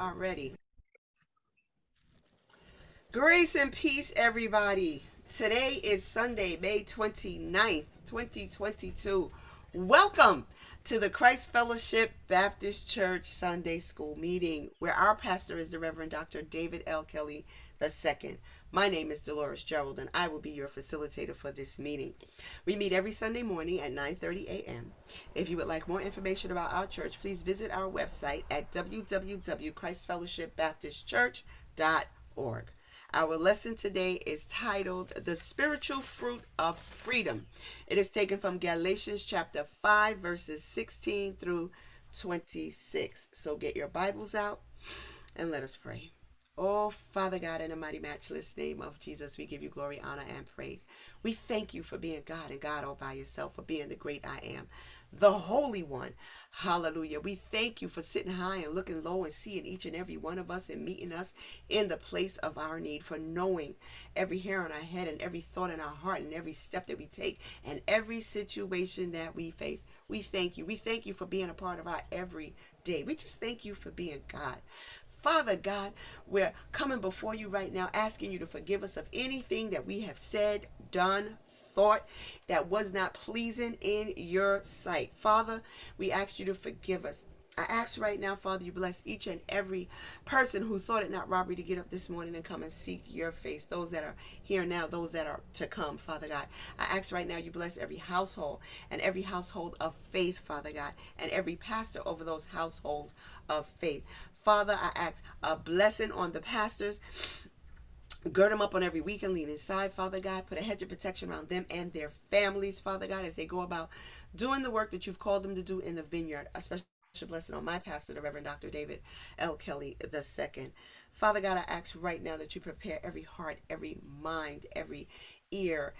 already. Grace and peace, everybody. Today is Sunday, May 29th, 2022. Welcome to the Christ Fellowship Baptist Church Sunday School meeting, where our pastor is the Reverend Dr. David L. Kelley II. My name is Delores Gerald, and I will be your facilitator for this meeting. We meet every Sunday morning at 9:30 a.m. If you would like more information about our church, please visit our website at www.christfellowshipbaptistchurch.org. Our lesson today is titled The Spiritual Fruit of Freedom. It is taken from Galatians chapter 5, verses 16 through 26. So get your Bibles out and let us pray. Oh, Father God, in the mighty, matchless name of Jesus, we give you glory, honor, and praise. We thank you for being God and God all by yourself, for being the great I am, the Holy One. Hallelujah. We thank you for sitting high and looking low and seeing each and every one of us and meeting us in the place of our need, for knowing every hair on our head and every thought in our heart and every step that we take and every situation that we face. We thank you. We thank you for being a part of our every day. We just thank you for being God. Father God, we're coming before you right now, asking you to forgive us of anything that we have said, done, thought that was not pleasing in your sight. Father, we ask you to forgive us. I ask right now, Father, you bless each and every person who thought it not robbery to get up this morning and come and seek your face. Those that are here now, those that are to come, Father God. I ask right now, you bless every household and every household of faith, Father God, and every pastor over those households of faith. Father, I ask a blessing on the pastors. Gird them up on every week and lean inside, Father God. Put a hedge of protection around them and their families, Father God, as they go about doing the work that you've called them to do in the vineyard. A special blessing on my pastor, the Reverend Dr. David L. Kelley II. Father God, I ask right now that you prepare every heart, every mind, every ear,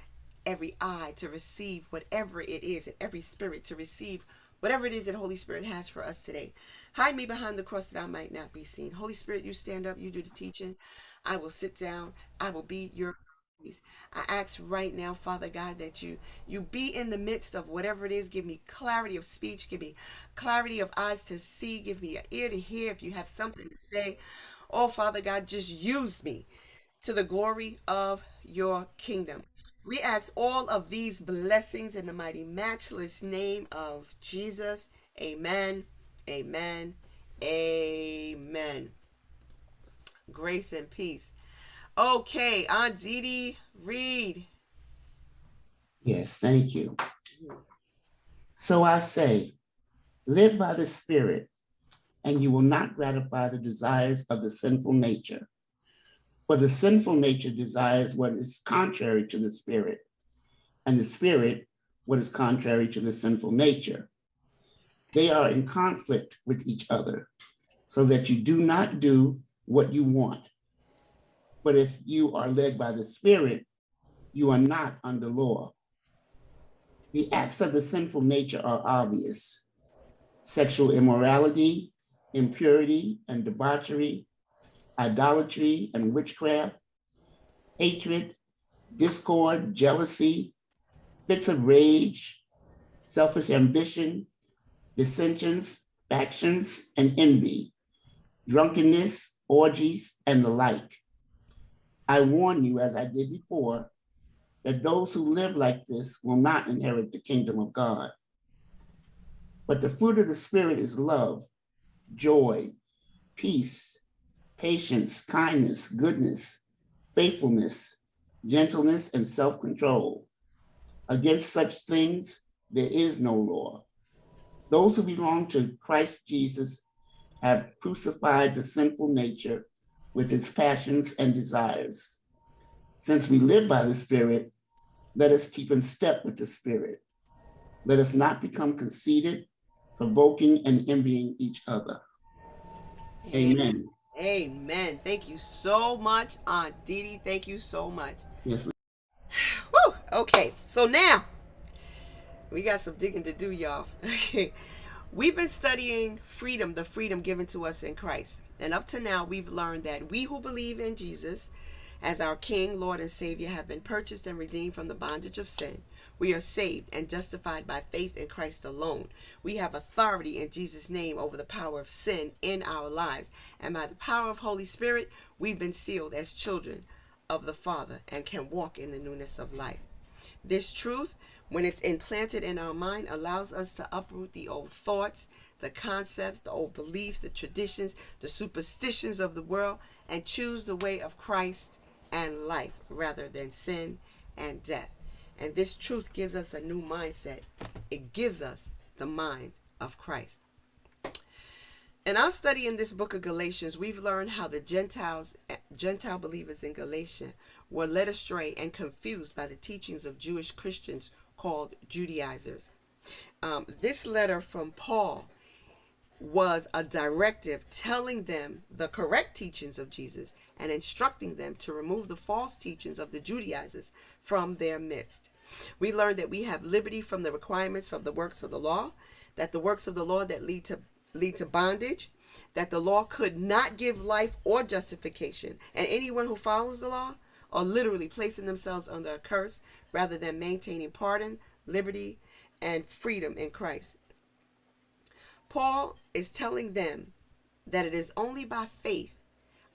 every eye to receive whatever it is, and every spirit to receive whatever it is that Holy Spirit has for us today. Hide me behind the cross that I might not be seen. Holy Spirit, you stand up, you do the teaching. I will sit down. I will be your I ask right now, Father God, that you you be in the midst of whatever it is. Give me clarity of speech. Give me clarity of eyes to see. Give me an ear to hear if you have something to say. Oh, Father God, just use me to the glory of your kingdom. We ask all of these blessings in the mighty, matchless name of Jesus. Amen. Amen. Amen. Grace and peace. Okay, Aunt Dee read. Yes, thank you. Mm-hmm. So I say, live by the Spirit, and you will not gratify the desires of the sinful nature. For the sinful nature desires what is contrary to the Spirit, and the Spirit what is contrary to the sinful nature. They are in conflict with each other, so that you do not do what you want. But if you are led by the Spirit, you are not under law. The acts of the sinful nature are obvious sexual immorality, impurity and debauchery, idolatry and witchcraft, hatred, discord, jealousy, fits of rage, selfish ambition, dissensions, factions, and envy, drunkenness, orgies, and the like. I warn you, as I did before, that those who live like this will not inherit the kingdom of God. But the fruit of the Spirit is love, joy, peace, patience, kindness, goodness, faithfulness, gentleness, and self control. Against such things, there is no law. Those who belong to Christ Jesus have crucified the sinful nature with its passions and desires. Since we live by the Spirit, let us keep in step with the Spirit. Let us not become conceited, provoking, and envying each other. Amen. Amen. Thank you so much, Aunt Dee Thank you so much. Yes. Woo! Okay, so now we got some digging to do, y'all. we've been studying freedom, the freedom given to us in Christ. And up to now, we've learned that we who believe in Jesus as our King, Lord, and Savior have been purchased and redeemed from the bondage of sin. We are saved and justified by faith in Christ alone. We have authority in Jesus' name over the power of sin in our lives. And by the power of Holy Spirit, we've been sealed as children of the Father and can walk in the newness of life. This truth, when it's implanted in our mind, allows us to uproot the old thoughts, the concepts, the old beliefs, the traditions, the superstitions of the world, and choose the way of Christ and life rather than sin and death. And this truth gives us a new mindset. It gives us the mind of Christ. In our study in this book of Galatians, we've learned how the Gentiles, Gentile believers in Galatia were led astray and confused by the teachings of Jewish Christians called Judaizers. Um, this letter from Paul was a directive telling them the correct teachings of Jesus and instructing them to remove the false teachings of the Judaizers from their midst. We learned that we have liberty from the requirements from the works of the law, that the works of the law that lead to lead to bondage, that the law could not give life or justification, and anyone who follows the law are literally placing themselves under a curse rather than maintaining pardon, liberty, and freedom in Christ. Paul is telling them that it is only by faith,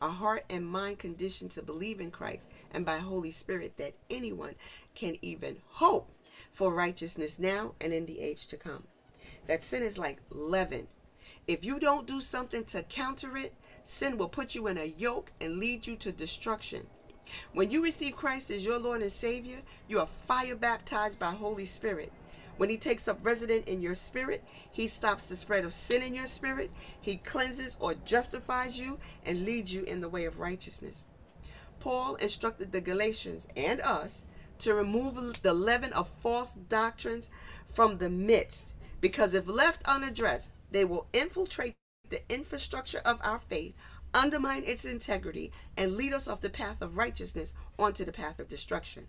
a heart and mind conditioned to believe in Christ, and by Holy Spirit that anyone can even hope for righteousness now and in the age to come. That sin is like leaven. If you don't do something to counter it, sin will put you in a yoke and lead you to destruction. When you receive Christ as your Lord and Savior, you are fire baptized by Holy Spirit. When he takes up resident in your spirit, he stops the spread of sin in your spirit. He cleanses or justifies you and leads you in the way of righteousness. Paul instructed the Galatians and us to remove the leaven of false doctrines from the midst, because if left unaddressed, they will infiltrate the infrastructure of our faith, undermine its integrity, and lead us off the path of righteousness onto the path of destruction.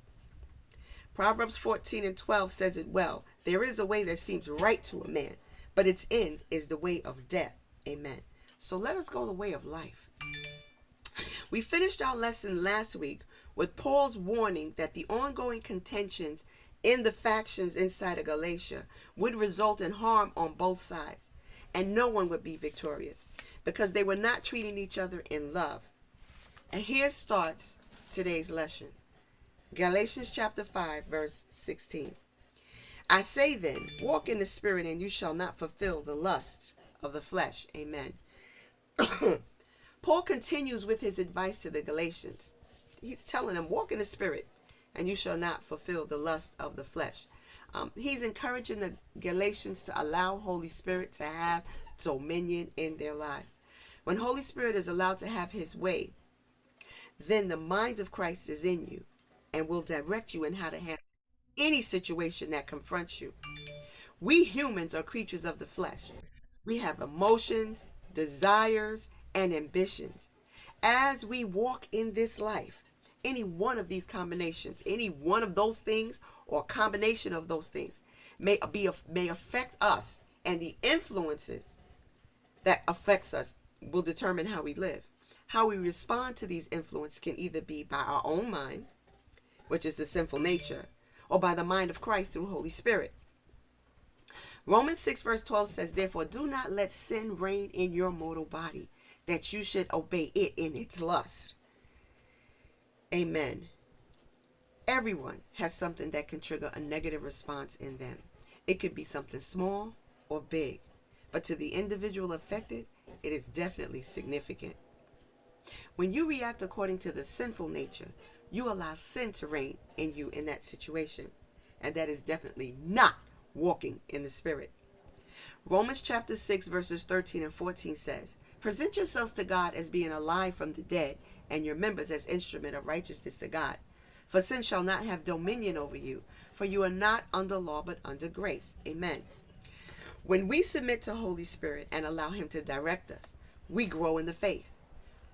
Proverbs 14 and 12 says it well. There is a way that seems right to a man, but its end is the way of death. Amen. So let us go the way of life. We finished our lesson last week with Paul's warning that the ongoing contentions in the factions inside of Galatia would result in harm on both sides, and no one would be victorious because they were not treating each other in love. And here starts today's lesson. Galatians chapter 5, verse 16. I say then, walk in the Spirit, and you shall not fulfill the lust of the flesh. Amen. Paul continues with his advice to the Galatians. He's telling them, walk in the Spirit, and you shall not fulfill the lust of the flesh. Um, he's encouraging the Galatians to allow Holy Spirit to have dominion in their lives. When Holy Spirit is allowed to have his way, then the mind of Christ is in you and will direct you in how to handle any situation that confronts you. We humans are creatures of the flesh. We have emotions, desires, and ambitions. As we walk in this life, any one of these combinations, any one of those things or combination of those things may be may affect us and the influences that affects us will determine how we live. How we respond to these influences can either be by our own mind, which is the sinful nature, or by the mind of Christ through Holy Spirit. Romans 6, verse 12 says, Therefore, do not let sin reign in your mortal body, that you should obey it in its lust. Amen. Everyone has something that can trigger a negative response in them. It could be something small or big, but to the individual affected, it is definitely significant. When you react according to the sinful nature, you allow sin to reign in you in that situation. And that is definitely not walking in the Spirit. Romans chapter 6, verses 13 and 14 says, Present yourselves to God as being alive from the dead, and your members as instrument of righteousness to God. For sin shall not have dominion over you, for you are not under law but under grace. Amen. When we submit to Holy Spirit and allow Him to direct us, we grow in the faith.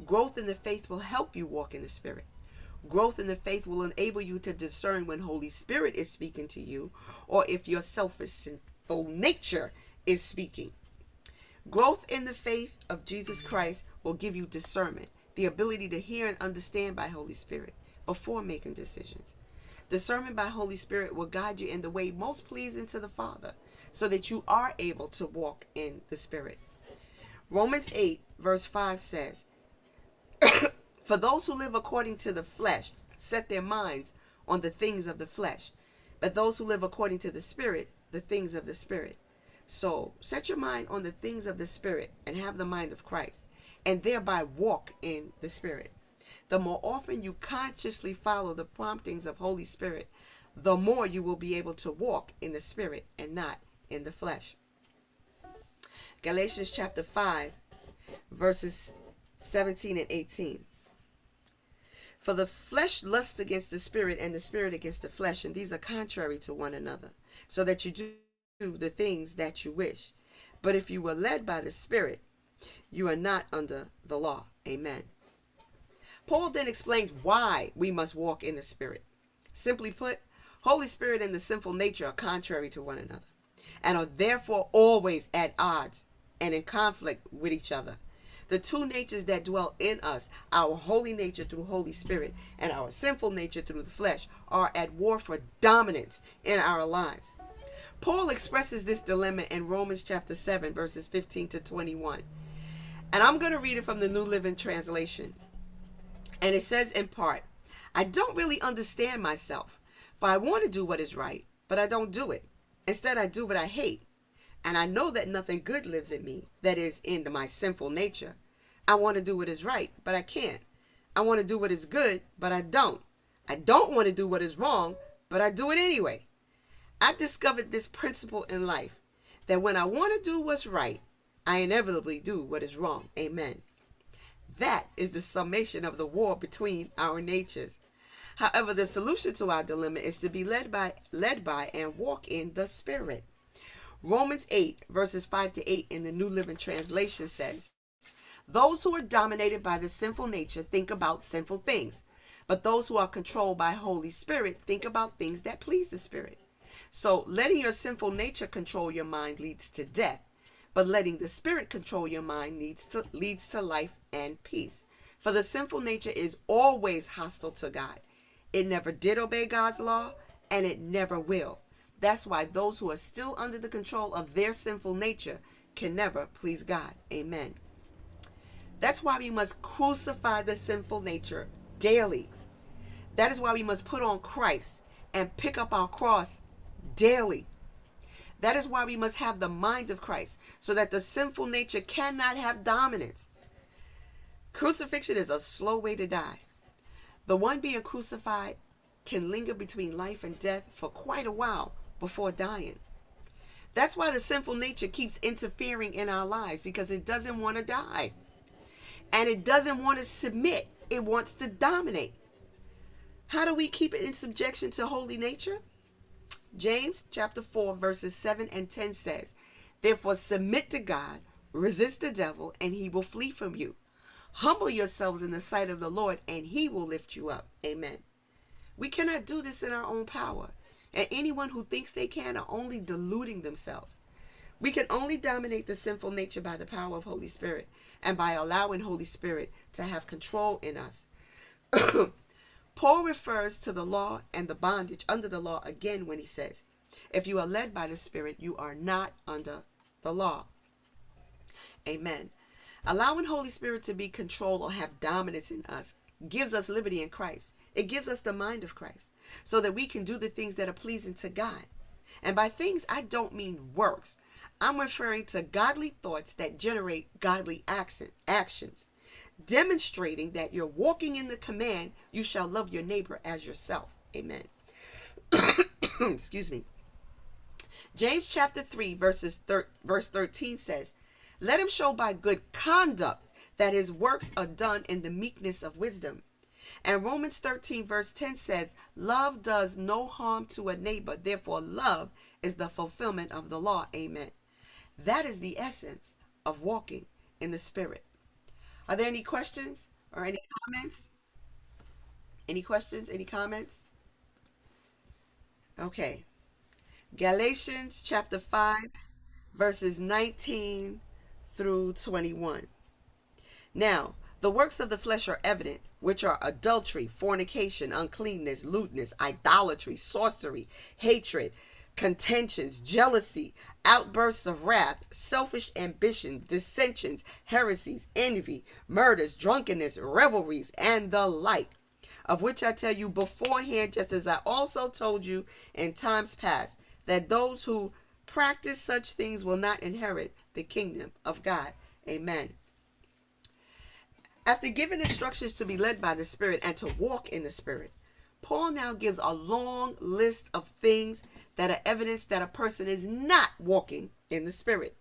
Growth in the faith will help you walk in the Spirit. Growth in the faith will enable you to discern when Holy Spirit is speaking to you or if your selfish sinful nature is speaking. Growth in the faith of Jesus Christ will give you discernment, the ability to hear and understand by Holy Spirit before making decisions. Discernment by Holy Spirit will guide you in the way most pleasing to the Father so that you are able to walk in the Spirit. Romans 8, verse 5 says, For those who live according to the flesh set their minds on the things of the flesh, but those who live according to the Spirit, the things of the Spirit. So set your mind on the things of the Spirit and have the mind of Christ, and thereby walk in the Spirit. The more often you consciously follow the promptings of Holy Spirit, the more you will be able to walk in the Spirit and not in the flesh. Galatians chapter 5, verses 17 and 18. For the flesh lusts against the spirit, and the spirit against the flesh, and these are contrary to one another, so that you do the things that you wish. But if you were led by the spirit, you are not under the law. Amen. Paul then explains why we must walk in the spirit. Simply put, Holy Spirit and the sinful nature are contrary to one another and are therefore always at odds and in conflict with each other. The two natures that dwell in us, our holy nature through Holy Spirit and our sinful nature through the flesh, are at war for dominance in our lives. Paul expresses this dilemma in Romans chapter 7, verses 15 to 21. And I'm going to read it from the New Living Translation. And it says in part, I don't really understand myself, for I want to do what is right, but I don't do it. Instead, I do what I hate. And I know that nothing good lives in me, that is, in my sinful nature. I want to do what is right, but I can't. I want to do what is good, but I don't. I don't want to do what is wrong, but I do it anyway. I've discovered this principle in life that when I want to do what's right, I inevitably do what is wrong. Amen. That is the summation of the war between our natures. However, the solution to our dilemma is to be led by led by and walk in the spirit. Romans 8 verses 5 to 8 in the New Living Translation says, Those who are dominated by the sinful nature think about sinful things, but those who are controlled by Holy Spirit think about things that please the Spirit. So, letting your sinful nature control your mind leads to death, but letting the Spirit control your mind leads to, leads to life and peace. For the sinful nature is always hostile to God. It never did obey God's law, and it never will. That's why those who are still under the control of their sinful nature can never please God. Amen. That's why we must crucify the sinful nature daily. That is why we must put on Christ and pick up our cross daily. That is why we must have the mind of Christ so that the sinful nature cannot have dominance. Crucifixion is a slow way to die. The one being crucified can linger between life and death for quite a while before dying. That's why the sinful nature keeps interfering in our lives because it doesn't want to die. And it doesn't want to submit, it wants to dominate. How do we keep it in subjection to holy nature? James chapter 4, verses 7 and 10 says, Therefore submit to God, resist the devil, and he will flee from you. Humble yourselves in the sight of the Lord, and he will lift you up. Amen. We cannot do this in our own power. And anyone who thinks they can are only deluding themselves. We can only dominate the sinful nature by the power of Holy Spirit and by allowing Holy Spirit to have control in us. Paul refers to the law and the bondage under the law again when he says, If you are led by the Spirit, you are not under the law. Amen. Allowing Holy Spirit to be controlled or have dominance in us gives us liberty in Christ. It gives us the mind of Christ so that we can do the things that are pleasing to God. And by things, I don't mean works. I'm referring to godly thoughts that generate godly actions, demonstrating that you're walking in the command, you shall love your neighbor as yourself. Amen. Excuse me. James chapter 3 verses thir- verse 13 says, "Let him show by good conduct that his works are done in the meekness of wisdom." And Romans 13, verse 10 says, Love does no harm to a neighbor. Therefore, love is the fulfillment of the law. Amen. That is the essence of walking in the Spirit. Are there any questions or any comments? Any questions? Any comments? Okay. Galatians chapter 5, verses 19 through 21. Now, The works of the flesh are evident, which are adultery, fornication, uncleanness, lewdness, idolatry, sorcery, hatred, contentions, jealousy, outbursts of wrath, selfish ambition, dissensions, heresies, envy, murders, drunkenness, revelries, and the like, of which I tell you beforehand, just as I also told you in times past, that those who practice such things will not inherit the kingdom of God. Amen. After giving instructions to be led by the Spirit and to walk in the Spirit, Paul now gives a long list of things that are evidence that a person is not walking in the Spirit.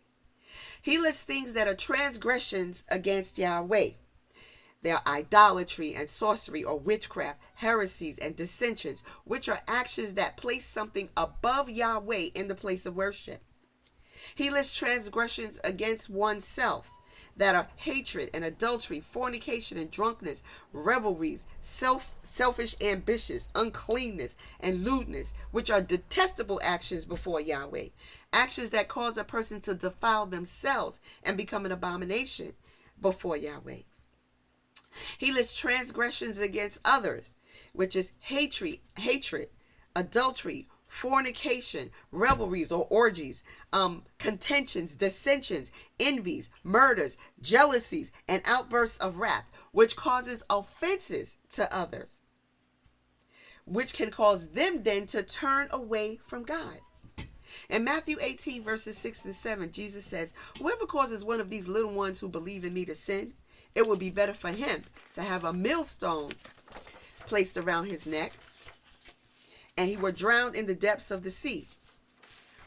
He lists things that are transgressions against Yahweh. They are idolatry and sorcery or witchcraft, heresies and dissensions, which are actions that place something above Yahweh in the place of worship. He lists transgressions against oneself that are hatred and adultery, fornication and drunkenness, revelries, self selfish ambitions, uncleanness, and lewdness, which are detestable actions before Yahweh. Actions that cause a person to defile themselves and become an abomination before Yahweh. He lists transgressions against others, which is hatred, hatred, adultery, fornication, revelries or orgies, um, contentions, dissensions, envies, murders, jealousies, and outbursts of wrath, which causes offenses to others, which can cause them then to turn away from God. In Matthew 18, verses 6 and 7, Jesus says, Whoever causes one of these little ones who believe in me to sin, it would be better for him to have a millstone placed around his neck and he were drowned in the depths of the sea.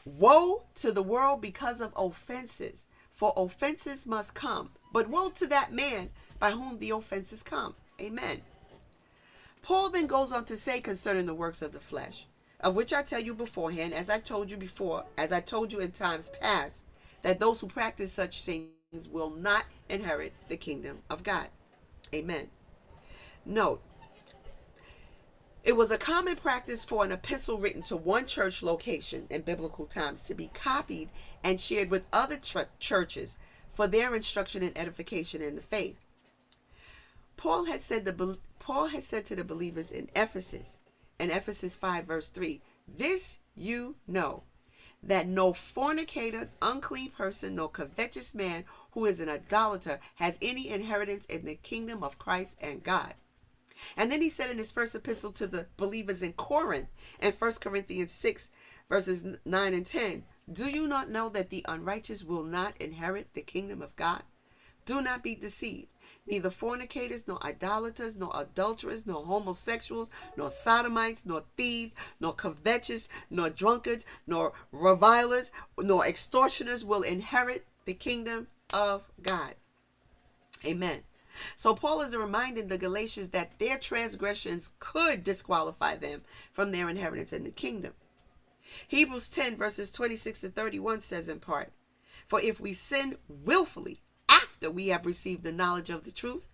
Woe to the world because of offenses, for offenses must come. But woe to that man by whom the offenses come. Amen. Paul then goes on to say concerning the works of the flesh, of which I tell you beforehand, as I told you before, as I told you in times past, that those who practice such things will not inherit the kingdom of God. Amen. Note, it was a common practice for an epistle written to one church location in biblical times to be copied and shared with other ch- churches for their instruction and edification in the faith. Paul had said the Paul had said to the believers in Ephesus, in Ephesus 5 verse 3, this you know that no fornicator, unclean person, nor covetous man who is an idolater has any inheritance in the kingdom of Christ and God. And then he said in his first epistle to the believers in Corinth, in 1 Corinthians 6, verses 9 and 10, Do you not know that the unrighteous will not inherit the kingdom of God? Do not be deceived. Neither fornicators, nor idolaters, nor adulterers, nor homosexuals, nor sodomites, nor thieves, nor covetous, nor drunkards, nor revilers, nor extortioners will inherit the kingdom of God. Amen. So Paul is reminding the Galatians that their transgressions could disqualify them from their inheritance in the kingdom. Hebrews 10 verses 26 to 31 says in part, For if we sin willfully after we have received the knowledge of the truth,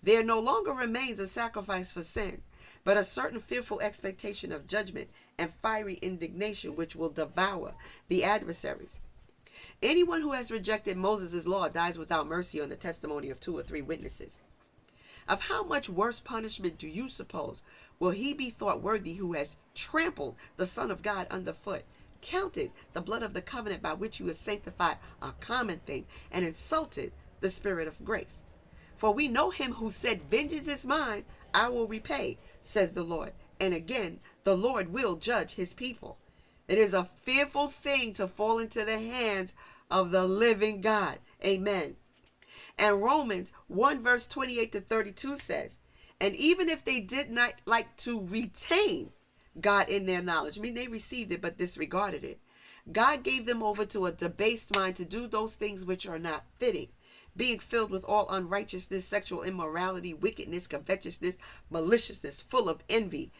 there no longer remains a sacrifice for sin, but a certain fearful expectation of judgment and fiery indignation which will devour the adversaries. Anyone who has rejected Moses' law dies without mercy on the testimony of two or three witnesses. Of how much worse punishment do you suppose will he be thought worthy who has trampled the Son of God underfoot, counted the blood of the covenant by which he was sanctified a common thing, and insulted the Spirit of grace? For we know him who said, Vengeance is mine, I will repay, says the Lord. And again, the Lord will judge his people. It is a fearful thing to fall into the hands of the living God. Amen. And Romans 1 verse 28 to 32 says, and even if they did not like to retain God in their knowledge, I mean, they received it but disregarded it. God gave them over to a debased mind to do those things which are not fitting, being filled with all unrighteousness, sexual immorality, wickedness, covetousness, maliciousness, full of envy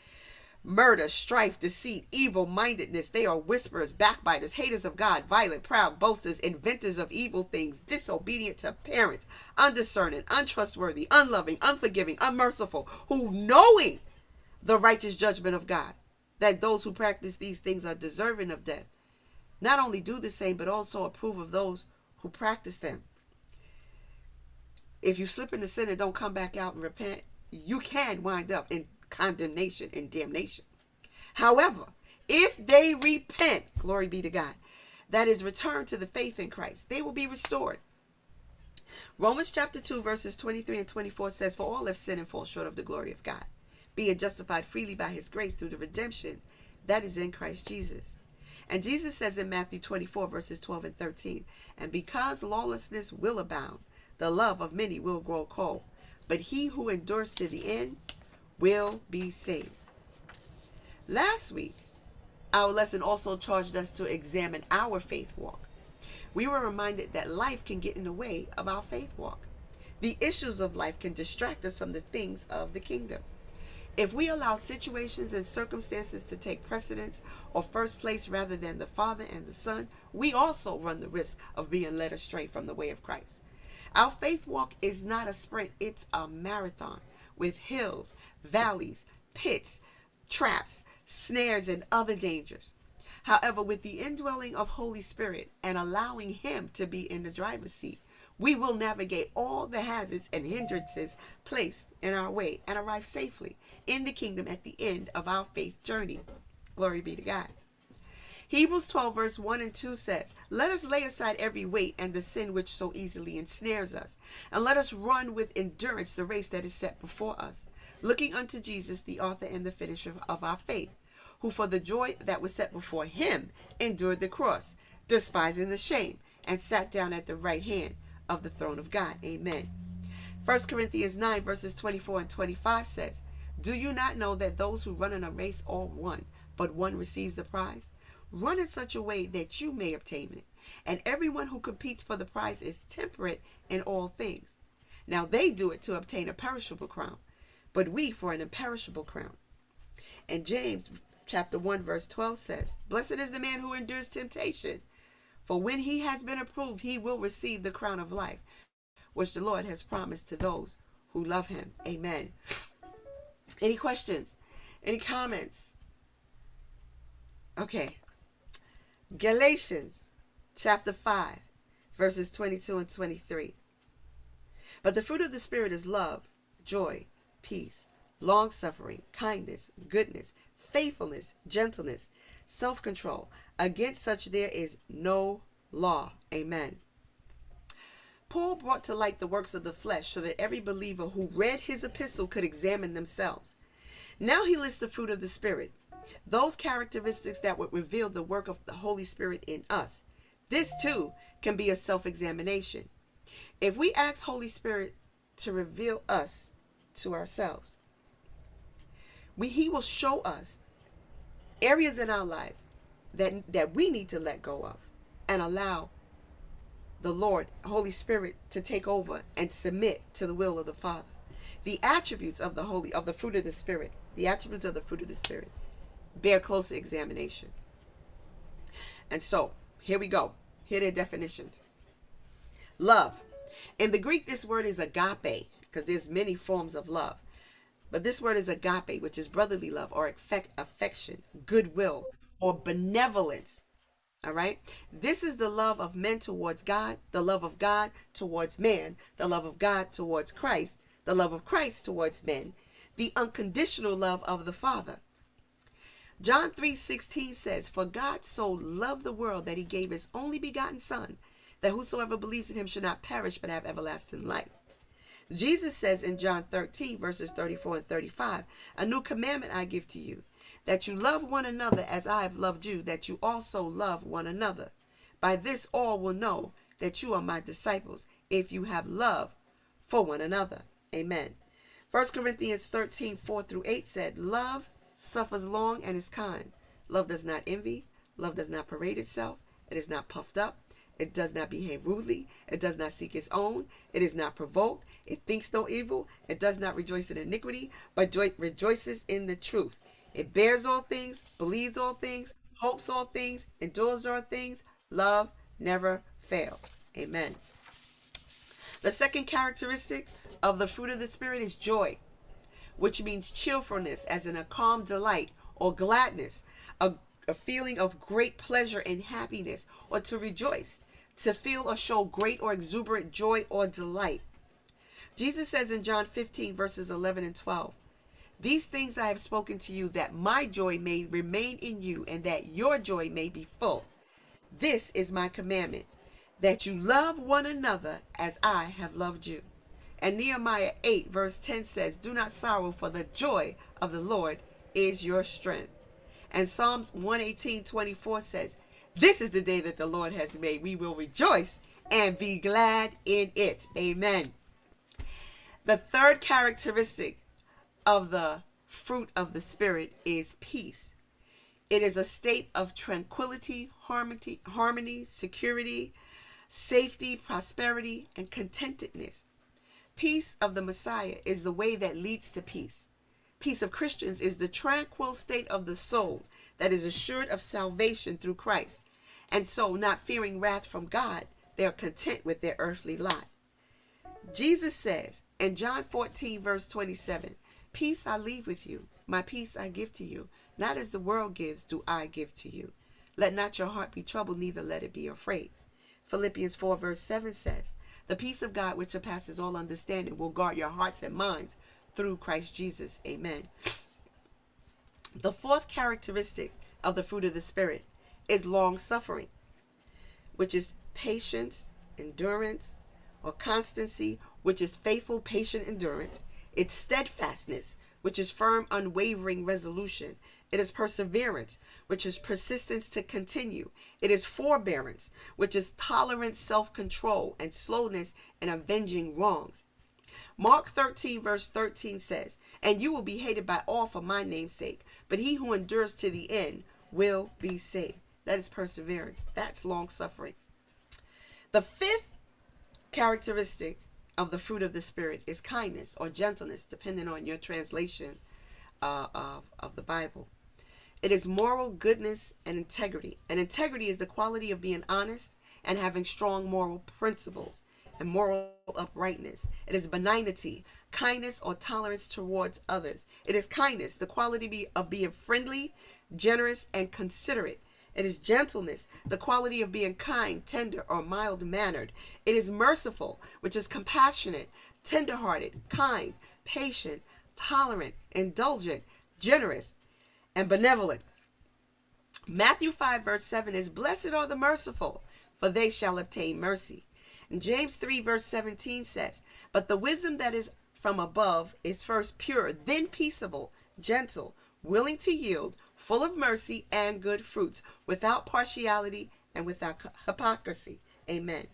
murder, strife, deceit, evil mindedness. They are whisperers, backbiters, haters of God, violent, proud, boasters, inventors of evil things, disobedient to parents, undiscerning, untrustworthy, unloving, unforgiving, unmerciful, who knowing the righteous judgment of God, that those who practice these things are deserving of death, not only do the same, but also approve of those who practice them. If you slip into sin and don't come back out and repent, you can wind up in condemnation and damnation. However, if they repent, glory be to God, that is returned to the faith in Christ, they will be restored. Romans chapter 2, verses 23 and 24 says, For all have sinned and fall short of the glory of God, being justified freely by his grace through the redemption that is in Christ Jesus. And Jesus says in Matthew 24, verses 12 and 13, And because lawlessness will abound, the love of many will grow cold. But he who endures to the end will be saved. Last week, our lesson also charged us to examine our faith walk. We were reminded that life can get in the way of our faith walk. The issues of life can distract us from the things of the kingdom. If we allow situations and circumstances to take precedence or first place rather than the Father and the Son, we also run the risk of being led astray from the way of Christ. Our faith walk is not a sprint, it's a marathon with hills, valleys, pits, traps, snares, and other dangers. However, with the indwelling of Holy Spirit and allowing Him to be in the driver's seat, we will navigate all the hazards and hindrances placed in our way and arrive safely in the kingdom at the end of our faith journey. Glory be to God. Hebrews 12, verse 1 and 2 says, Let us lay aside every weight and the sin which so easily ensnares us, and let us run with endurance the race that is set before us, looking unto Jesus, the author and the finisher of our faith, who for the joy that was set before him endured the cross, despising the shame, and sat down at the right hand of the throne of God. Amen. 1 Corinthians 9, verses 24 and 25 says, Do you not know that those who run in a race all run, but one receives the prize? Run in such a way that you may obtain it. And everyone who competes for the prize is temperate in all things. Now they do it to obtain a perishable crown, but we for an imperishable crown. And James chapter 1 verse 12 says, Blessed is the man who endures temptation, for when he has been approved, he will receive the crown of life, which the Lord has promised to those who love him. Amen. Any questions? Any comments? Okay. Galatians chapter 5, verses 22 and 23. But the fruit of the Spirit is love, joy, peace, long suffering, kindness, goodness, faithfulness, gentleness, self control. Against such there is no law. Amen. Paul brought to light the works of the flesh so that every believer who read his epistle could examine themselves. Now he lists the fruit of the Spirit those characteristics that would reveal the work of the Holy Spirit in us. This too can be a self examination. If we ask Holy Spirit to reveal us to ourselves, we, He will show us areas in our lives that, that we need to let go of and allow the Lord, Holy Spirit, to take over and submit to the will of the Father. The attributes of the Holy, of the fruit of the Spirit, the attributes of the fruit of the Spirit bear close examination. And so, here we go. Here are their definitions. Love. In the Greek, this word is agape, because there's many forms of love. But this word is agape, which is brotherly love or affection, goodwill, or benevolence. All right? This is the love of men towards God, the love of God towards man, the love of God towards Christ, the love of Christ towards men, the unconditional love of the Father. John 3:16 says, "For God so loved the world that he gave his only begotten son, that whosoever believes in him should not perish but have everlasting life." Jesus says in John 13 verses 34 and 35, "A new commandment I give to you, that you love one another as I have loved you, that you also love one another. By this all will know that you are my disciples, if you have love for one another." Amen. 1 Corinthians 13, 4 through 8 said, Love suffers long and is kind. Love does not envy. Love does not parade itself. It is not puffed up. It does not behave rudely. It does not seek its own. It is not provoked. It thinks no evil. It does not rejoice in iniquity, but rejoices in the truth. It bears all things, believes all things, hopes all things, endures all things. Love never fails. Amen. The second characteristic of the fruit of the Spirit is joy which means cheerfulness, as in a calm delight or gladness, a, a feeling of great pleasure and happiness, or to rejoice, to feel or show great or exuberant joy or delight. Jesus says in John 15, verses 11 and 12, These things I have spoken to you, that my joy may remain in you, and that your joy may be full. This is my commandment, that you love one another as I have loved you. And Nehemiah 8, verse 10 says, Do not sorrow, for the joy of the Lord is your strength. And Psalms 118, 24 says, This is the day that the Lord has made. We will rejoice and be glad in it. Amen. The third characteristic of the fruit of the Spirit is peace. It is a state of tranquility, harmony, harmony, security, safety, prosperity, and contentedness. Peace of the Messiah is the way that leads to peace. Peace of Christians is the tranquil state of the soul that is assured of salvation through Christ. And so, not fearing wrath from God, they are content with their earthly lot. Jesus says, in John 14, verse 27, Peace I leave with you, my peace I give to you. Not as the world gives, do I give to you. Let not your heart be troubled, neither let it be afraid. Philippians 4, verse 7 says, The peace of God, which surpasses all understanding, will guard your hearts and minds through Christ Jesus. Amen. The fourth characteristic of the fruit of the Spirit is long suffering, which is patience, endurance, or constancy, which is faithful, patient endurance. It's steadfastness, which is firm, unwavering resolution. It is perseverance, which is persistence to continue. It is forbearance, which is tolerant self control and slowness in avenging wrongs. Mark 13, verse 13 says, And you will be hated by all for my name's sake, but he who endures to the end will be saved. That is perseverance. That's long suffering. The fifth characteristic of the fruit of the Spirit is kindness or gentleness, depending on your translation uh, of, of the Bible. It is moral goodness and integrity. And integrity is the quality of being honest and having strong moral principles and moral uprightness. It is benignity, kindness or tolerance towards others. It is kindness, the quality of being friendly, generous, and considerate. It is gentleness, the quality of being kind, tender, or mild mannered. It is merciful, which is compassionate, tenderhearted, kind, patient, tolerant, indulgent, generous, and benevolent. Matthew 5, verse 7 is Blessed are the merciful, for they shall obtain mercy. And James 3, verse 17 says, But the wisdom that is from above is first pure, then peaceable, gentle, willing to yield, full of mercy and good fruits, without partiality and without hypocrisy. Amen.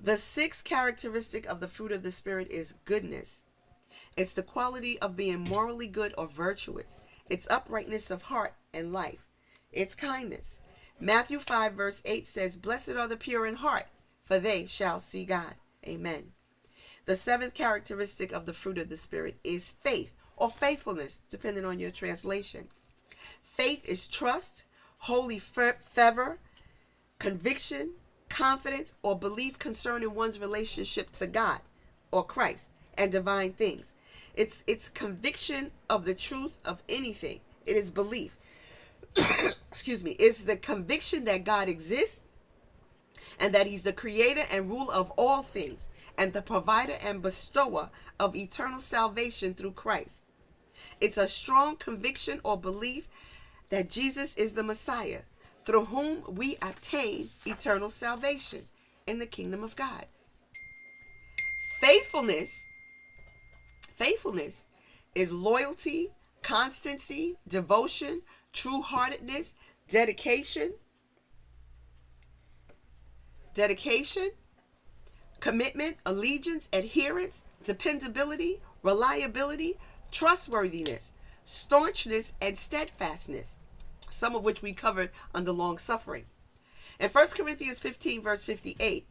The sixth characteristic of the fruit of the Spirit is goodness. It's the quality of being morally good or virtuous. It's uprightness of heart and life. It's kindness. Matthew 5, verse 8 says, Blessed are the pure in heart, for they shall see God. Amen. The seventh characteristic of the fruit of the Spirit is faith or faithfulness, depending on your translation. Faith is trust, holy fervor, conviction, confidence, or belief concerning one's relationship to God or Christ and divine things. It's it's conviction of the truth of anything. It is belief. Excuse me. It's the conviction that God exists and that he's the creator and ruler of all things and the provider and bestower of eternal salvation through Christ. It's a strong conviction or belief that Jesus is the Messiah, through whom we obtain eternal salvation in the kingdom of God. Faithfulness, faithfulness is loyalty, constancy, devotion, true-heartedness, dedication, dedication, commitment, allegiance, adherence, dependability, reliability, trustworthiness, staunchness, and steadfastness, some of which we covered under long suffering. In 1 Corinthians 15, verse 58,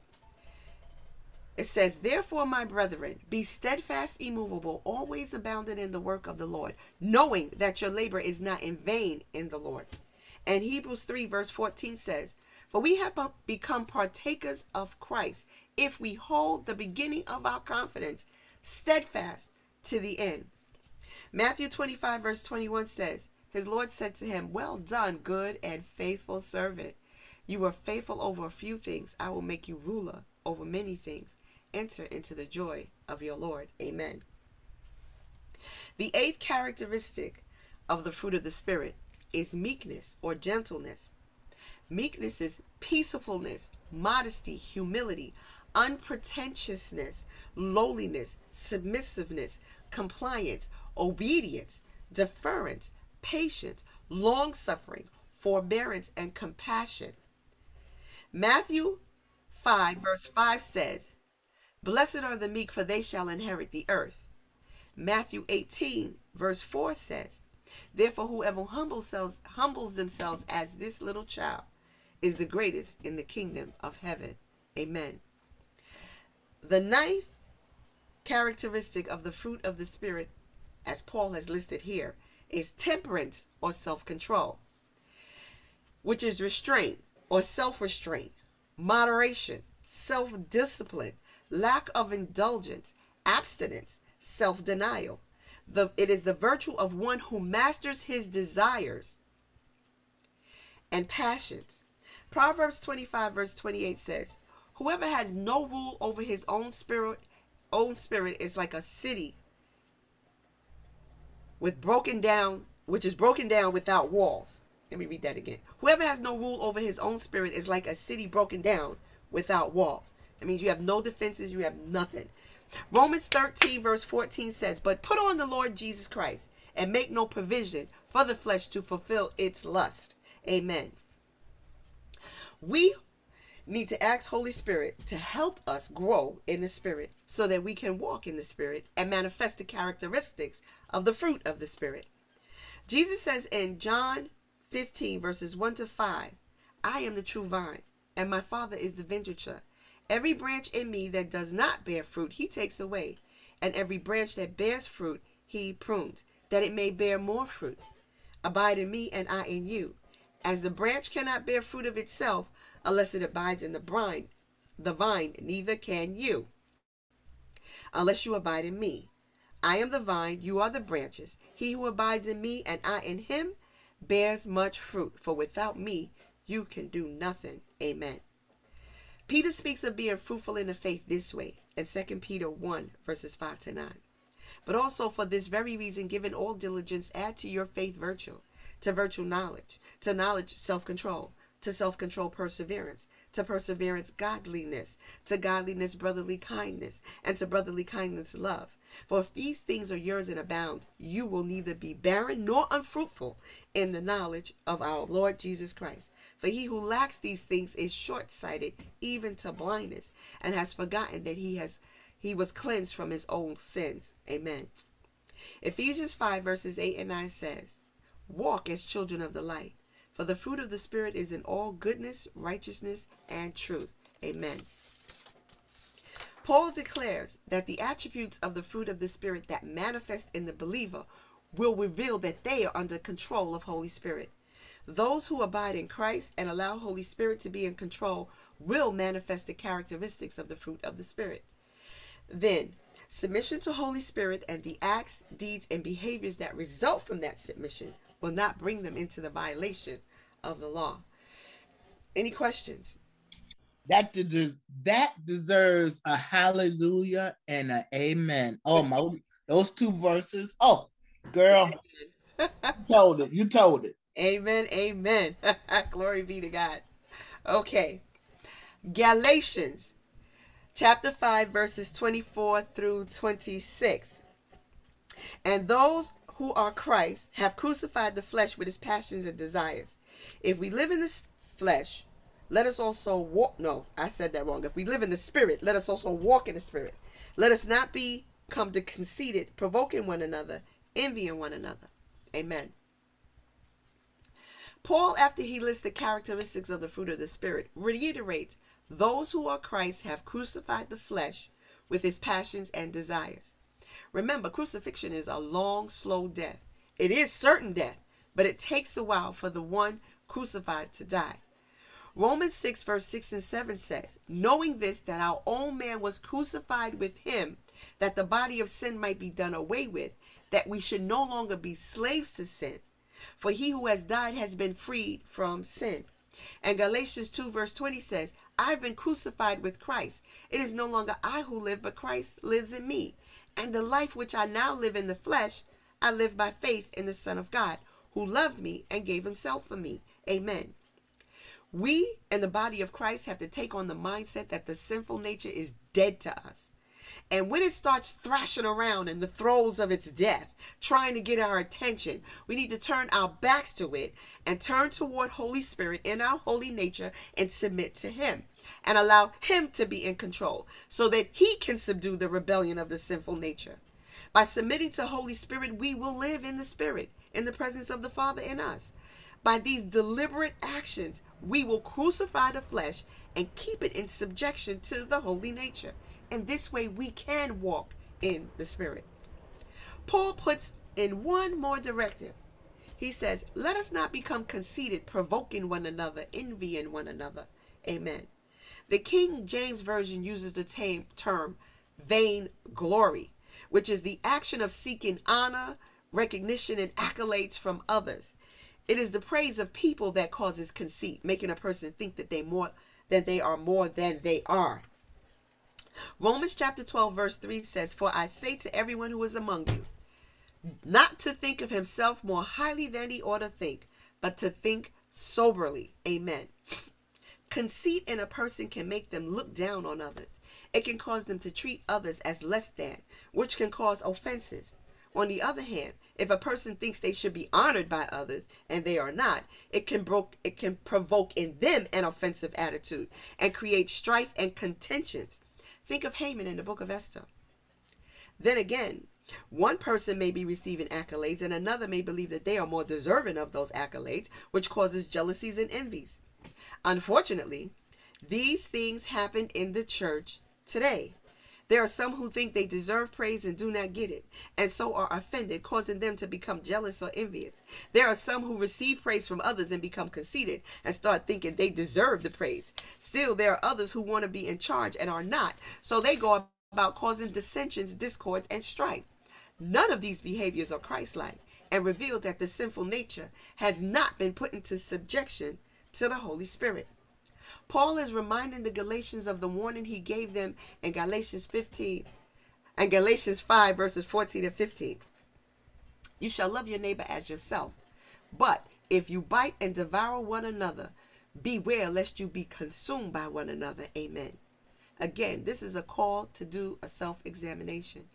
it says, Therefore, my brethren, be steadfast, immovable, always abounding in the work of the Lord, knowing that your labor is not in vain in the Lord. And Hebrews 3, verse 14 says, For we have become partakers of Christ if we hold the beginning of our confidence steadfast to the end. Matthew 25, verse 21 says, His Lord said to him, Well done, good and faithful servant. You were faithful over a few things. I will make you ruler over many things. Enter into the joy of your Lord. Amen. The eighth characteristic of the fruit of the Spirit is meekness or gentleness. Meekness is peacefulness, modesty, humility, unpretentiousness, lowliness, submissiveness, compliance, obedience, deference, patience, long suffering, forbearance, and compassion. Matthew 5, verse 5 says, Blessed are the meek, for they shall inherit the earth. Matthew 18, verse 4 says, Therefore, whoever humbles themselves, as this little child is the greatest in the kingdom of heaven. Amen. The ninth characteristic of the fruit of the Spirit, as Paul has listed here, is temperance or self control, which is restraint or self restraint, moderation, self discipline, lack of indulgence, abstinence, self denial. It is the virtue of one who masters his desires and passions. Proverbs 25, verse 28 says, Whoever has no rule over his own spirit, own spirit is like a city with broken down, which is broken down without walls. Let me read that again. Whoever has no rule over his own spirit is like a city broken down without walls. That means you have no defenses, you have nothing. Romans 13, verse 14 says, But put on the Lord Jesus Christ and make no provision for the flesh to fulfill its lust. Amen. We need to ask Holy Spirit to help us grow in the Spirit so that we can walk in the Spirit and manifest the characteristics of the fruit of the Spirit. Jesus says in John 15, verses 1 to 5, I am the true vine, and my Father is the vinedresser. Every branch in me that does not bear fruit, he takes away, and every branch that bears fruit, he prunes, that it may bear more fruit. Abide in me, and I in you. As the branch cannot bear fruit of itself unless it abides in the vine, the vine, neither can you, unless you abide in me. I am the vine, you are the branches. He who abides in me and I in him bears much fruit, for without me you can do nothing. Amen. Peter speaks of being fruitful in the faith this way in 2 Peter 1, verses 5 to 9. But also for this very reason, given all diligence, add to your faith virtue, to virtue knowledge, to knowledge self control, to self control perseverance, to perseverance godliness, to godliness brotherly kindness, and to brotherly kindness love. For if these things are yours and abound, you will neither be barren nor unfruitful in the knowledge of our Lord Jesus Christ. For he who lacks these things is short sighted, even to blindness, and has forgotten that he has he was cleansed from his old sins. Amen. Ephesians 5 verses 8 and 9 says, Walk as children of the light, for the fruit of the Spirit is in all goodness, righteousness, and truth. Amen. Paul declares that the attributes of the fruit of the Spirit that manifest in the believer will reveal that they are under control of Holy Spirit. Those who abide in Christ and allow Holy Spirit to be in control will manifest the characteristics of the fruit of the Spirit. Then, submission to Holy Spirit and the acts, deeds, and behaviors that result from that submission will not bring them into the violation of the law. Any questions? That deserves that deserves a hallelujah and an amen. Oh my those two verses. Oh, girl. you told it. You told it. Amen. Amen. Glory be to God. Okay. Galatians chapter 5 verses 24 through 26. And those who are Christ have crucified the flesh with its passions and desires. If we live in the flesh, let us also walk. No, I said that wrong. If we live in the spirit, let us also walk in the spirit. Let us not be come to conceited, provoking one another, envying one another. Amen. Paul, after he lists the characteristics of the fruit of the Spirit, reiterates those who are Christ have crucified the flesh with its passions and desires. Remember, crucifixion is a long, slow death. It is certain death, but it takes a while for the one crucified to die. Romans 6, verse 6 and 7 says, Knowing this, that our old man was crucified with him, that the body of sin might be done away with, that we should no longer be slaves to sin. For he who has died has been freed from sin. And Galatians 2, verse 20 says, I've been crucified with Christ. It is no longer I who live, but Christ lives in me. And the life which I now live in the flesh, I live by faith in the Son of God, who loved me and gave himself for me. Amen. We in the body of Christ have to take on the mindset that the sinful nature is dead to us. And when it starts thrashing around in the throes of its death, trying to get our attention, we need to turn our backs to it and turn toward Holy Spirit in our holy nature and submit to Him and allow Him to be in control so that He can subdue the rebellion of the sinful nature. By submitting to Holy Spirit, we will live in the Spirit, in the presence of the Father in us. By these deliberate actions, we will crucify the flesh and keep it in subjection to the holy nature. And this way we can walk in the Spirit. Paul puts in one more directive. He says, Let us not become conceited, provoking one another, envying one another. Amen. The King James Version uses the term vain glory, which is the action of seeking honor, recognition, and accolades from others. It is the praise of people that causes conceit, making a person think that they more that they are more than they are. Romans chapter 12, verse 3 says, For I say to everyone who is among you, not to think of himself more highly than he ought to think, but to think soberly. Amen. Conceit in a person can make them look down on others. It can cause them to treat others as less than, which can cause offenses. On the other hand, if a person thinks they should be honored by others and they are not, it can broke it can provoke in them an offensive attitude and create strife and contentions. Think of Haman in the book of Esther. Then again, one person may be receiving accolades and another may believe that they are more deserving of those accolades, which causes jealousies and envies. Unfortunately, these things happen in the church today. There are some who think they deserve praise and do not get it, and so are offended, causing them to become jealous or envious. There are some who receive praise from others and become conceited and start thinking they deserve the praise. Still, there are others who want to be in charge and are not, so they go about causing dissensions, discords, and strife. None of these behaviors are Christ like and reveal that the sinful nature has not been put into subjection to the Holy Spirit. Paul is reminding the Galatians of the warning he gave them in Galatians 15 and Galatians 5, verses 14 and 15. You shall love your neighbor as yourself. But if you bite and devour one another, beware lest you be consumed by one another. Amen. Again, this is a call to do a self examination.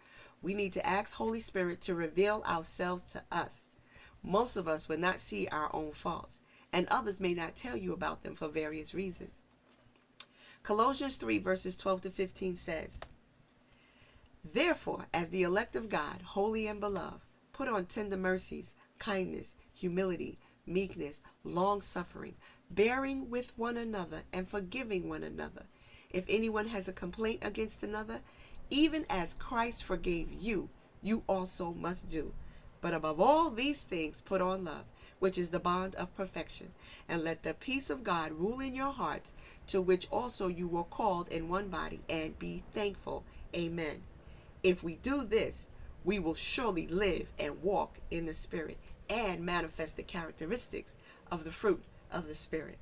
We need to ask Holy Spirit to reveal ourselves to us. Most of us will not see our own faults and others may not tell you about them for various reasons. Colossians 3, verses 12 to 15 says, Therefore, as the elect of God, holy and beloved, put on tender mercies, kindness, humility, meekness, long suffering, bearing with one another, and forgiving one another. If anyone has a complaint against another, even as Christ forgave you, you also must do. But above all these things, put on love which is the bond of perfection. And let the peace of God rule in your hearts, to which also you were called in one body, and be thankful. Amen. If we do this, we will surely live and walk in the Spirit and manifest the characteristics of the fruit of the Spirit.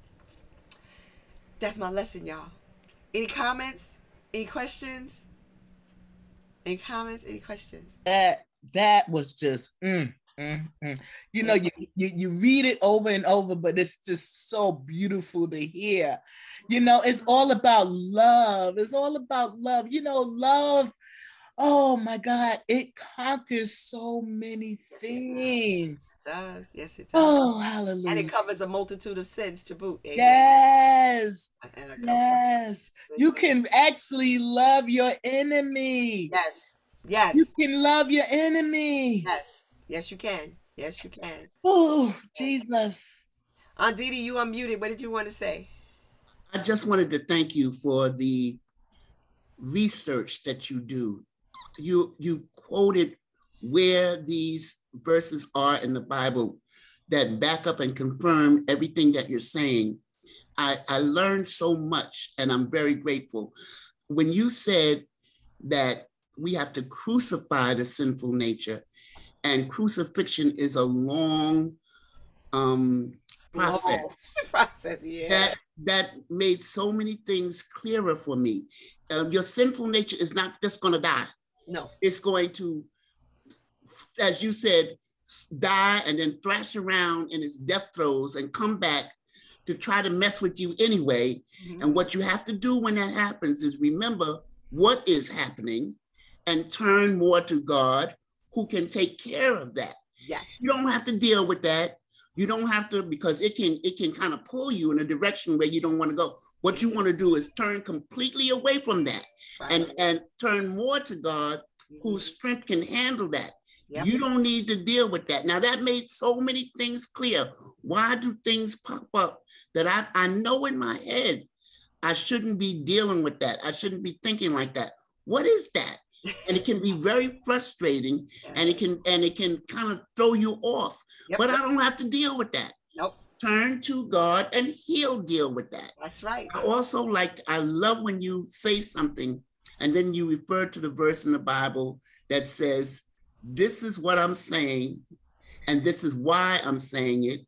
That's my lesson, y'all. Any comments? Any questions? Any comments? Any questions? That that was just mm, Mm-hmm. You know, you, you you read it over and over, but it's just so beautiful to hear. You know, it's all about love. It's all about love. You know, love. Oh my God, it conquers so many things. It does. Yes, it does. Oh, hallelujah. And it covers a multitude of sins to boot. Amen. Yes. Yes. You can actually love your enemy. Yes. Yes. You can love your enemy. Yes. Yes, you can. Yes, you can. Oh, Jesus. Aunt Didi, you unmuted. What did you want to say? I just wanted to thank you for the research that you do. You you quoted where these verses are in the Bible that back up and confirm everything that you're saying. I, I learned so much and I'm very grateful. When you said that we have to crucify the sinful nature, and crucifixion is a long um, process Process, yeah. that that made so many things clearer for me. Um, your sinful nature is not just going to die; no. it's going to, as you said, die and then thrash around in its death throes and come back to try to mess with you anyway. Mhm. And what you have to do when that happens is remember what is happening and turn more to God who can take care of that. Yes. You don't have to deal with that. You don't have to because it can it can kind of pull you in a direction where you don't want to go. What you want to do is turn completely away from that Right. and and turn more to God Mhm. whose strength can handle that. Yep. You don't need to deal with that. Now that made so many things clear. Why do things pop up that I, I know in my head I shouldn't be dealing with that. I shouldn't be thinking like that. What is that? And it can be very frustrating and it can and it can kind of throw you off. Yep, But. I don't have to deal with that. Nope. Turn to God and he'll deal with that. That's right. I also like, I love when you say something and then you refer to the verse in the Bible that says, This is what I'm saying, and this is why I'm saying it.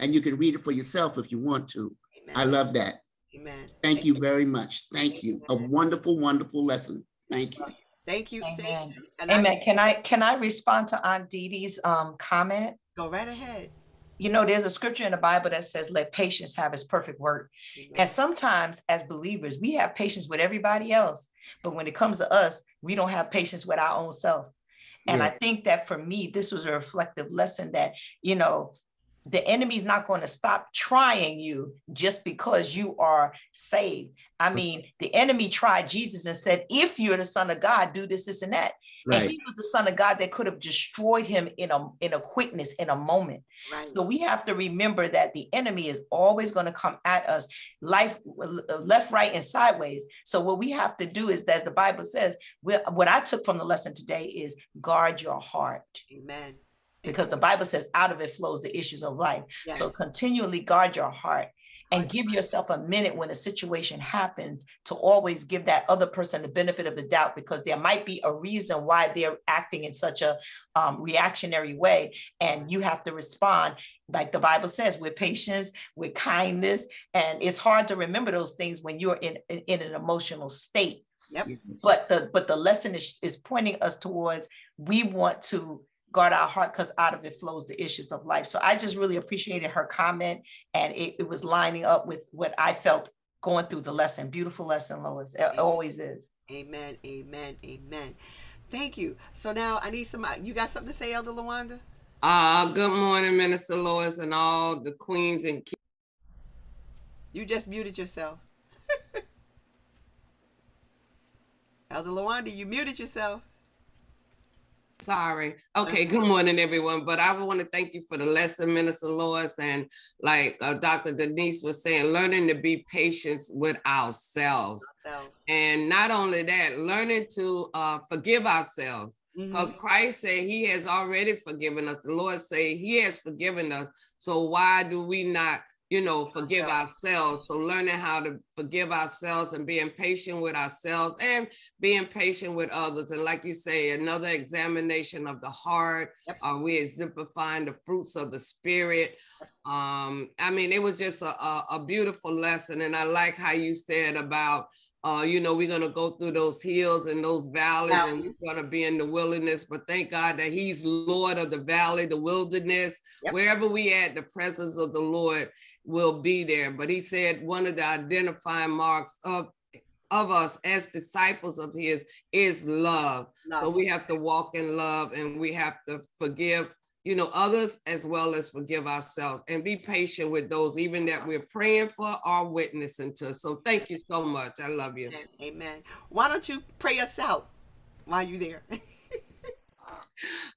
And you can read it for yourself if you want to. Amen. I love that. Amen. Thank you very much. Thank you. A wonderful, wonderful lesson. Thank you. Thank you. Thank Amen. you. And I- Can I, can I respond to Aunt Dee Dee's um comment? go right ahead. You know, there's a scripture in the Bible that says, let patience have its perfect work. And sometimes as believers, we have patience with everybody else. But when it comes to us, we don't have patience with our own self. And I think that for me, this was a reflective lesson that, you know, the enemy's not going to stop trying you just because you are saved. I mean, the enemy tried Jesus and said, if you're the son of God, do this, this, and that. And he was the son of God that could have destroyed him in a in a quickness, in a moment. Right. So we have to remember that the enemy is always going to come at us, life left, right, and sideways. So what we have to do is, as the Bible says, we- what I took from the lesson today is guard your heart, Amen. Because the Bible says out of it flows the issues of life. Yes. So continually guard your heart and give yourself a minute when a situation happens to always give that other person the benefit of the doubt because there might be a reason why they're acting in such a um, reactionary way and you have to respond like the bible says with patience with kindness and it's hard to remember those things when you're in in, in an emotional state Yep. But the but the lesson is, is pointing us towards we want to guard our heart because out of it flows the issues of life so i just really appreciated her comment and it, it was lining up with what i felt going through the lesson beautiful lesson Delores it always is Amen. Amen. Amen. Thank you. So now I need some. You got something to say, Elder Lawanda? Uh, good morning, Minister Delores, and all the queens and kings. You just muted yourself. Elder Lawanda, you muted yourself. Sorry. Okay, good morning, everyone. But I want to thank you for the lesson, Minister Delores, and like uh, Dr. Denise was saying, learning to be patient with ourselves, Ourselves. and not only that, learning to uh, forgive ourselves. Because Christ said he has already forgiven us. The Lord said he has forgiven us. So why do we not, you know, forgive ourselves? So learning how to forgive ourselves and being patient with ourselves and being patient with others. And like you say, another examination of the heart. Yep. Are we exemplifying the fruits of the spirit? Um, I mean, it was just a, a, a beautiful lesson. And I like how you said about uh, you know, we're gonna go through those hills and those valleys, and we're gonna be in the wilderness. But thank God that He's Lord of the valley, the wilderness. Yep. Wherever we at, the presence of the Lord will be there. But He said one of the identifying marks of of us as disciples of His is love. So we have to walk in love, and we have to forgive. You know, others as well as forgive ourselves and be patient with those, even that we're praying for or witnessing to. So, thank you so much. I love you. Amen. Why don't you pray us out while you're there?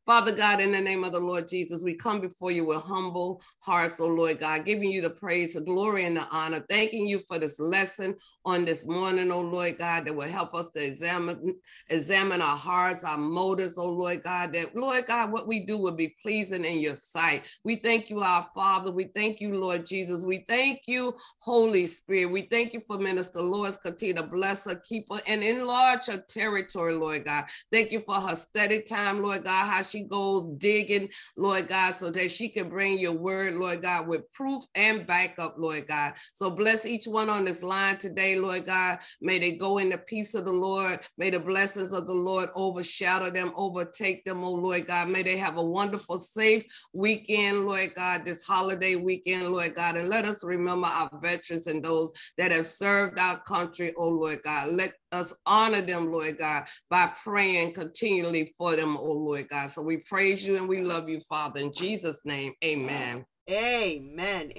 Father God, in the name of the Lord Jesus, we come before you with humble hearts, oh Lord God, giving you the praise, the glory, and the honor, thanking you for this lesson on this morning, oh Lord God, that will help us to examine examine our hearts, our motives, oh Lord God, that Lord God, what we do will be pleasing in your sight. We thank you, our Father. We thank you, Lord Jesus. We thank you, Holy Spirit. We thank you for Minister Delores. Continue to bless her, keep her, and enlarge her territory, Lord God. Thank you for her steady time, Lord God God, how she goes digging, Lord God, so that she can bring your word, Lord God, with proof and backup, Lord God. So bless each one on this line today, Lord God. May they go in the peace of the Lord. May the blessings of the Lord overshadow them, overtake them, oh Lord God. May they have a wonderful, safe weekend, Lord God, this holiday weekend, Lord God. And let us remember our veterans and those that have served our country, oh Lord God. Let us honor them, Lord God, by praying continually for them, oh Lord God. So we praise you and we love you, Father. In Jesus' name, amen. Amen.